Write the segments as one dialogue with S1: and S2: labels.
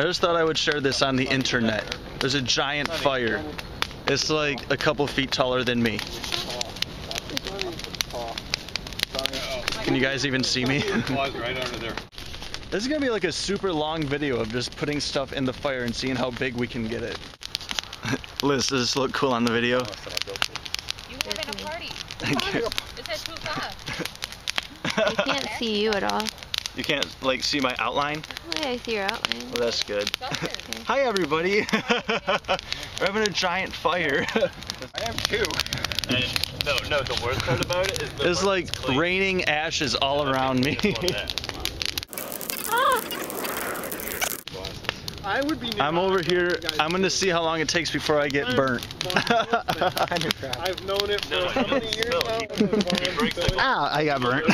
S1: I just thought I would share this on the internet. There's a giant fire. It's like a couple feet taller than me. Can you guys even see me?
S2: Claws right under there.
S1: This is gonna be like a super long video of just putting stuff in the fire and seeing how big we can get it. Liz, does this look cool on the video?
S3: You having a party?
S1: Thank you.
S3: It's at 2 o'clock.
S4: I can't see you at all.
S1: You can't like see my outline?
S4: Oh, yeah, I see your outline.
S1: Well, that's good.
S3: Dustin.
S1: Hi everybody. We're having a giant fire.
S2: I have two.
S5: And no, no, the worst part about it is the
S1: It's like
S5: clean.
S1: raining ashes all around me.
S5: Just one there.
S6: I would be.
S1: I'm over here. I'm gonna see how long it takes before I get burnt.
S6: I've known it for
S5: No,
S6: how many years now?
S5: he- he breaks the glass.
S1: Ah, I got burnt.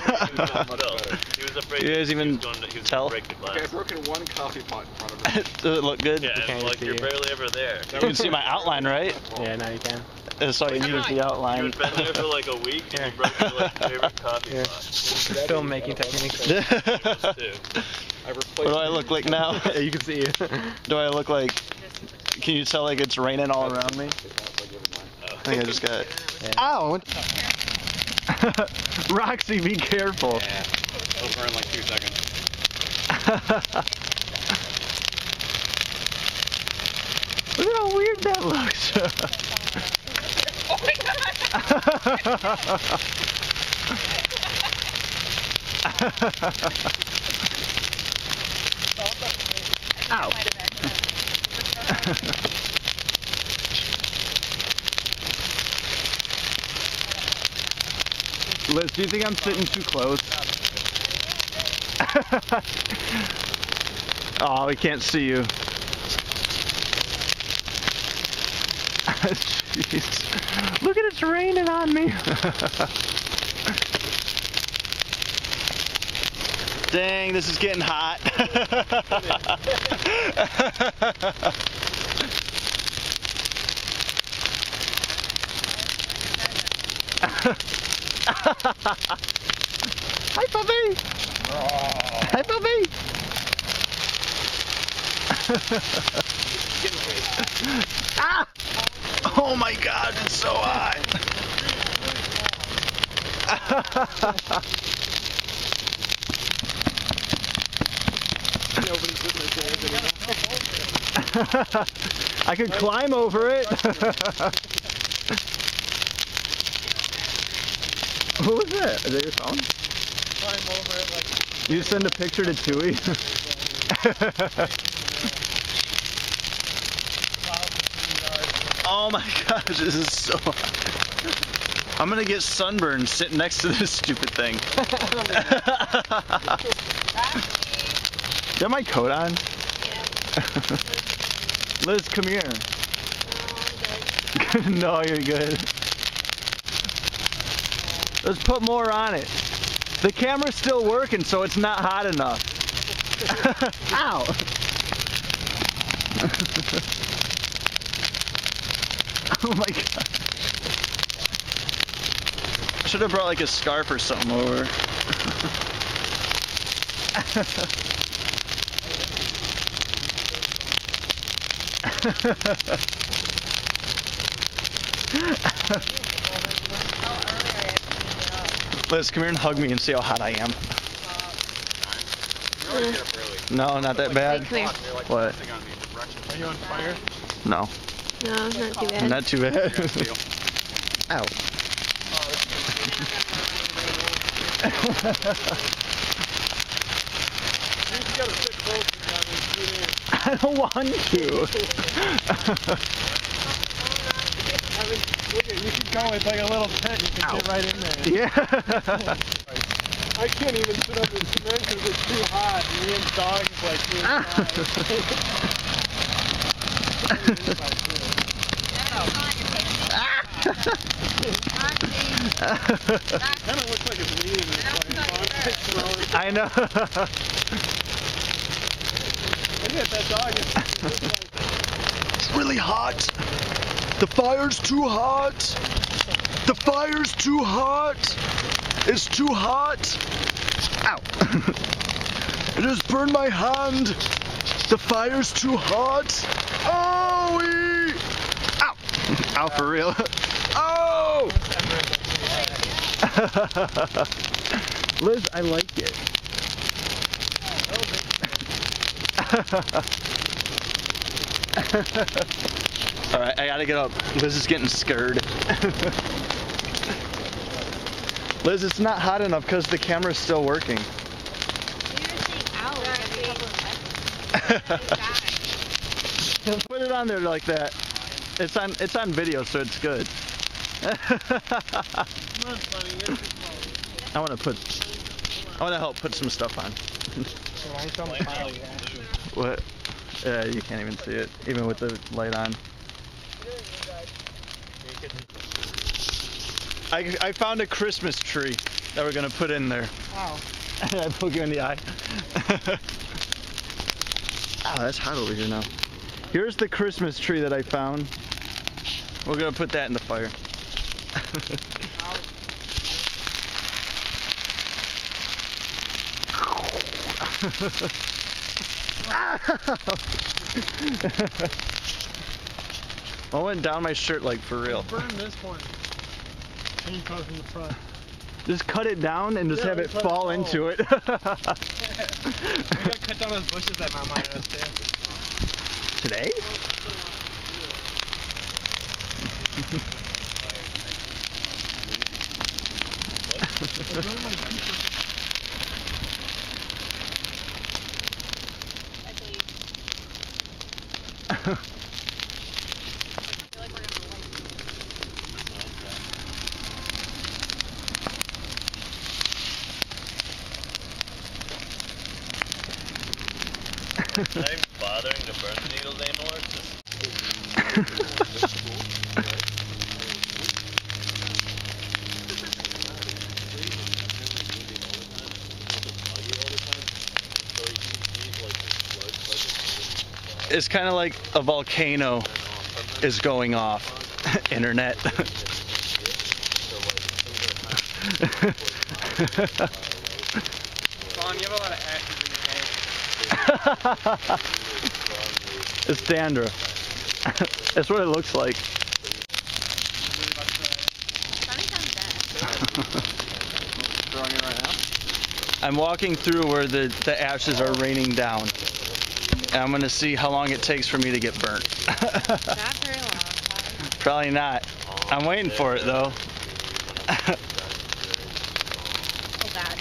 S5: He was afraid
S1: You guys even
S5: was going to, he was
S1: tell?
S5: Break the glass.
S2: Okay, I've broken one coffee pot in front of it.
S1: Does it look good?
S5: Yeah, and like you're barely ever there.
S1: You can see my outline, right?
S6: Yeah, now you can.
S1: That's all you need is the
S5: You
S1: outline.
S5: had been there for like a week and you broke your like, favorite coffee
S6: Yeah.
S5: pot.
S6: Filmmaking techniques.
S1: What
S5: Too.
S2: I replaced
S1: do I look like now?
S6: you can see.
S1: Do I look like? Can you tell like it's raining all around me? I think I just got. Ow! Roxy, be careful.
S2: Yeah. It'll burn in like two seconds.
S1: Look at how weird that looks.
S3: Oh my god!
S1: Ow. Liz, do you think I'm sitting too close? oh, we can't see you. Jeez. Look at it's raining on me. Dang, this is getting hot. Hi, puppy. Hi, puppy. ah! Oh my God, it's so hot. I could climb over it. Who was that? Is that your phone? You send a picture to Chewy? oh my gosh, this is so hot. I'm gonna get sunburned sitting next to this stupid thing. have my coat on? Liz, come here. no, you're good. Let's put more on it. The camera's still working, so it's not hot enough. Ow! oh my god. I should have brought like a scarf or something over. Liz, come here and hug me and see how hot I am. No, not that bad.
S4: Come here.
S1: What?
S6: Are you on fire?
S1: No,
S4: No, not too oh. bad.
S1: not too bad. Ow.
S6: You just gotta sit close to me, I mean, shoot in.
S1: I don't want to.
S6: I mean, look at, you should go, it's like a little tent, you can get right in there.
S1: Yeah.
S6: I can't even sit up in cement because it's too hot, and Ian's dog is like too Kind of looks like it's leaning this way. so I'm like
S1: I know.
S6: And yet that dog is
S1: It's really hot. The fire's too hot. The fire's too hot. It's too hot. Ow. it has burned my hand. The fire's too hot. Oh. Ow! Ow for real. Oh! Liz, I like it. All right, I gotta get up. Liz is getting scared. Liz, it's not hot enough because the camera's still working. Put it on there like that. It's on. It's on video, so it's good. I want to put. I want to help put some stuff on. What? Yeah, you can't even see it, even with the light on. I, I found a Christmas tree that we're gonna put in there.
S6: Wow.
S1: I poke you in the eye. oh, that's hot over here now. Here's the Christmas tree that I found. We're gonna put that in the fire. I went down my shirt like for real.
S6: Burn this one. And you cut the front.
S1: Just cut it down and just
S6: Yeah,
S1: have it
S6: just let it
S1: fall
S6: fall.
S1: into oh. it.
S6: We gotta cut down those bushes that Mama had us there.
S1: Today?
S5: Not even bothering to burn the needles anymore. It's just
S1: It's kind of like a volcano is going off. Internet.
S6: Vaughn, you have a lot of ashes in your head.
S1: it's dandruff. That's what it looks like.
S2: Throwing it right now?
S1: I'm walking through where the, the ashes are raining down. And I'm gonna see how long it takes for me to get burnt.
S3: Not very long.
S1: Probably not. I'm waiting for it though.
S3: God,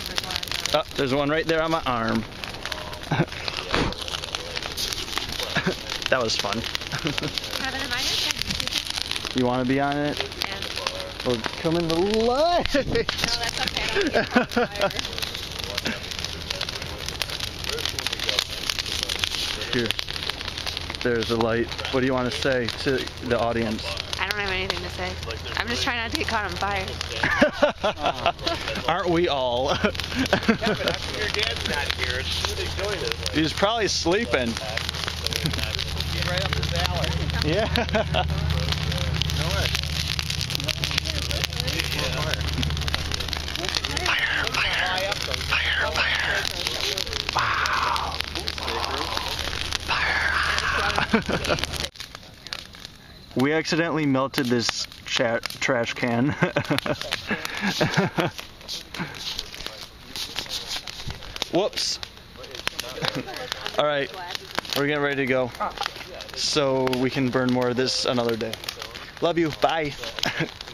S3: there's one.
S1: Oh, there's one right there on my arm. that was fun.
S3: Kevin, am I just
S1: you want to be on it?
S3: and
S1: Well, come in the light.
S3: No, that's okay. I don't get caught on fire.
S1: Here. There's a light. What do you want to say to the audience?
S4: I don't have anything to say. I'm just trying not to get caught on fire.
S1: Aren't we all?
S5: Kevin, how come your dad's not here? It's really enjoying it.
S1: He's probably sleeping.
S5: He's right up his alley.
S1: Yeah. Wow. Fire. we accidentally melted this trash can. Whoops. All right, we're getting ready to go. So we can burn more of this another day. Love you. Bye.